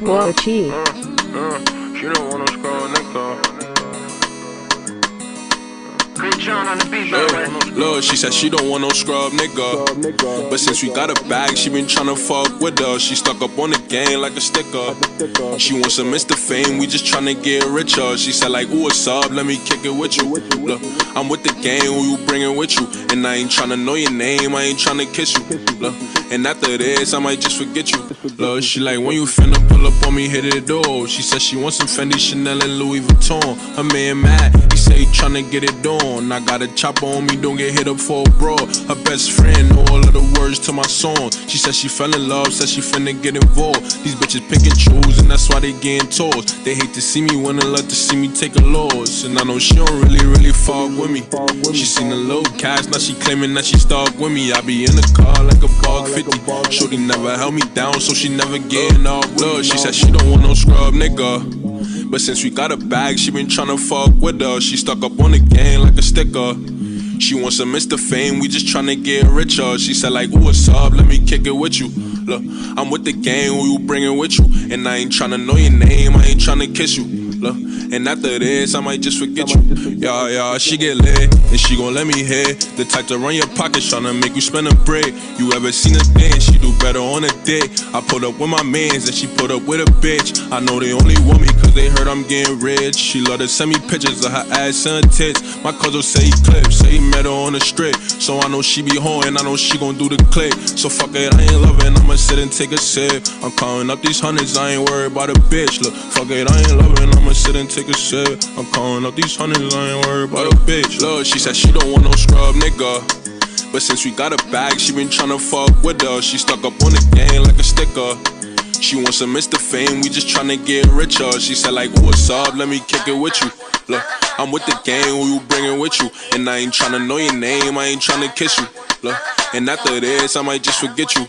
Whoa, Chi. Uh, she don't want no scroll Look, she said she don't want no scrub nigga. But since we got a bag, she been tryna fuck with us. She stuck up on the game like a sticker. She wants some Mr. Fame, we just tryna get richer. She said like, ooh, what's up? Let me kick it with you. Look, I'm with the game, who you bringing with you? And I ain't tryna know your name, I ain't tryna kiss you. Look, and after this, I might just forget you. Look, she like, when you finna pull up on me, hit it door. She said she wants some Fendi, Chanel, and Louis Vuitton. Her man mad, tryna get it done. I got a chopper on me, don't get hit up for a bro. Her best friend know all of the words to my song. She said she fell in love, said she finna get involved. These bitches pick and choose, and that's why they getting tours. They hate to see me win and love to see me take a loss. And I know she don't really, really fuck with me. She seen the little cash, now she claiming that she stuck with me. I be in the car like a bug 50. Shorty never held me down, so she never getting off. Look, she said she don't want no scrub nigga. But since we got a bag, she been tryna fuck with us. She stuck up on the game like a sticker. She wants some Mr. Fame, we just tryna get richer. She said like, what's up? Let me kick it with you. Look, I'm with the game, who you bringing with you? And I ain't tryna know your name, I ain't tryna kiss you. Look, and after this, I might just forget you. Yeah, yeah, she get lit, and she gon' let me hit. The type to run your pockets, tryna make you spend a break. You ever seen a dance? She do better on a dick. I put up with my mans, and she put up with a bitch. I know they only want me cause they heard I'm getting rich. She love to send me pictures of her ass and her tits. My cousin say he clips, say he met her on the strip. So I know she be home, and I know she gon' do the click. So fuck it, I ain't loving, I'ma sit and take a sip. I'm calling up these hundreds, I ain't worried about a bitch. Look, fuck it, I ain't loving, I'ma sit and take a sip. I'm calling up these hundreds, I ain't worried about a bitch. Look, she said she don't want no scrub nigga. But since we got a bag, she been tryna fuck with us. She stuck up on the game like a sticker. She wants some Mr. Fame, we just tryna get richer. She said like, what's up? Let me kick it with you. Look, I'm with the gang, who you bringing with you? And I ain't tryna know your name, I ain't tryna kiss you. Look, and after this, I might just forget you.